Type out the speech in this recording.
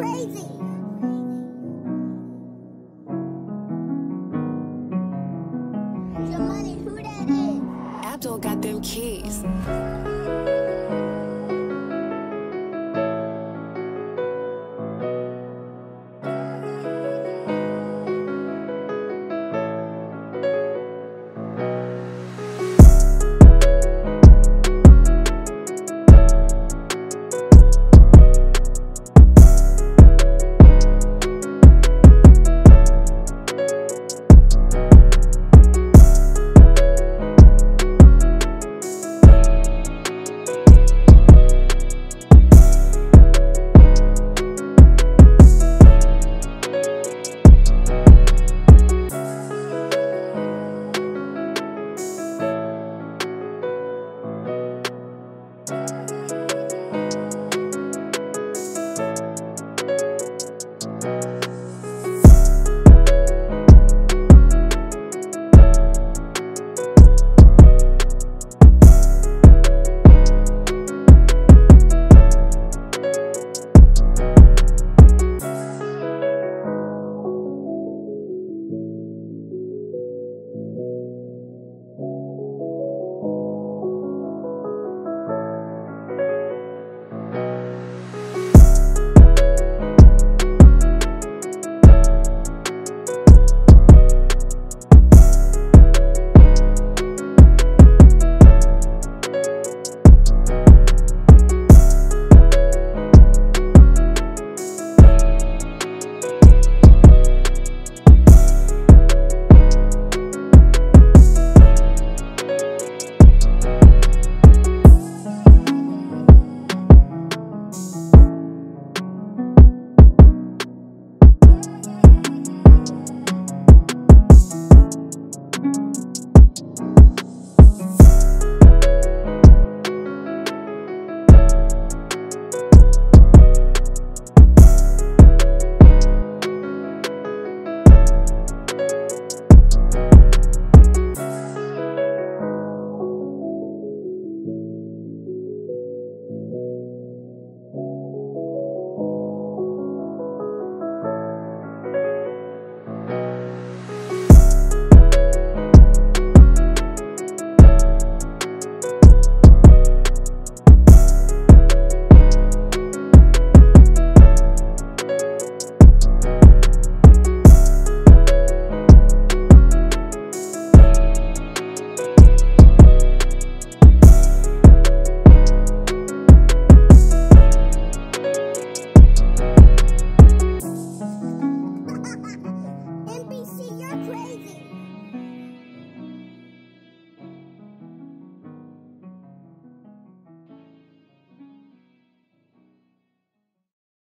crazy. Your who that is? Abdul got them keys.